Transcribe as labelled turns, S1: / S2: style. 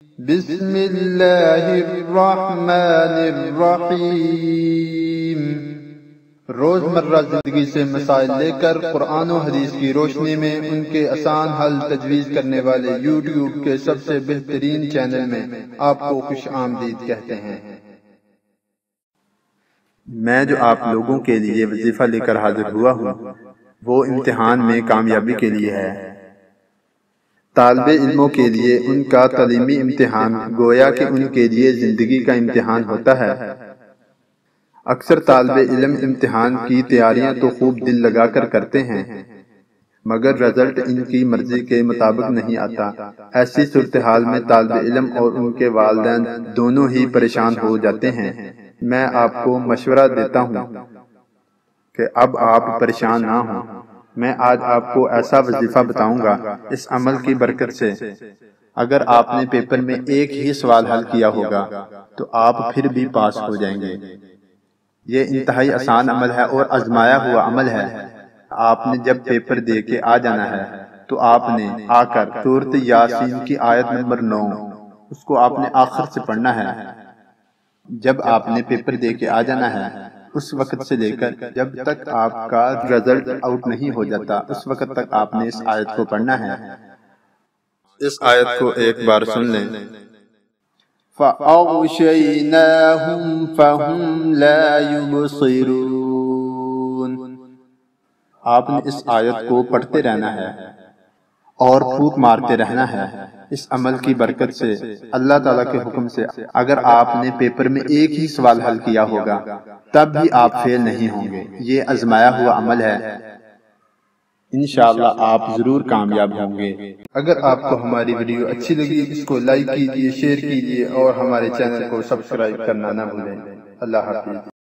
S1: بسم اللہ الرحمن الرحیم۔ روز مرہ زندگی سے مسائل لے کر قرآن و حدیث کی روشنی میں ان کے آسان حل تجویز کرنے والے یوٹیوب کے سب سے بہترین چینل میں آپ کو خوش آمدید کہتے ہیں۔
S2: میں جو آپ لوگوں کے لیے وظیفہ لے کر حاضر ہوا ہوں، وہ امتحان میں کامیابی کے لیے ہے۔ طالب علموں کے لیے ان کا تعلیمی امتحان گویا کہ ان کے لیے زندگی کا امتحان ہوتا ہے۔ اکثر طالب علم امتحان کی تیاریاں تو خوب دل لگا کر کرتے ہیں۔ مگر رزلٹ ان کی مرضی کے مطابق نہیں آتا۔ ایسی صورتحال میں طالب علم اور ان کے والدین دونوں ہی پریشان ہو جاتے ہیں۔ میں آپ کو مشورہ دیتا ہوں کہ اب آپ پریشان نہ ہوں۔ میں آج آپ کو ایسا وظیفہ بتاؤں گا اس عمل کی برکت سے۔ اگر آپ نے پیپر میں ایک ہی سوال حل کیا ہوگا، تو آپ پھر بھی پاس ہو جائیں گے۔ یہ انتہائی آسان عمل ہے اور ازمایا ہوا عمل ہے۔ آپ نے جب پیپر دے کے آ جانا ہے، تو آپ نے آ کر صورت یاسین کی آیت نمبر نو، اس کو آپ نے آخر سے پڑھنا ہے۔ جب آپ نے پیپر دے کے آ جانا ہے اس وقت سے لے کر جب تک آپ کا رزلٹ آؤٹ نہیں ہو جاتا اس وقت تک آپ نے اس آیت کو پڑھنا ہے۔ اس آیت کو ایک بار سن لیں۔
S1: فَأَغْشَيْنَاهُمْ فَهُمْ لَا يُبْصِرُونَ۔
S2: آپ نے اس آیت کو پڑھتے رہنا ہے۔ اور پھوک مارتے رہنا ہے۔ اس عمل کی برکت سے اللہ تعالیٰ کے حکم سے اگر آپ نے پیپر میں ایک ہی سوال حل کیا ہوگا، تب بھی آپ فیل نہیں ہوں گے۔ یہ ازمایا ہوا عمل ہے۔ انشاءاللہ آپ ضرور کامیاب ہوں گے۔
S1: اگر آپ کو ہماری ویڈیو اچھی لگی، اس کو لائک کیجیے، شیئر کیجیے اور ہمارے چینل کو سبسکرائب کرنا نہ بھولیں۔ اللہ حافظ۔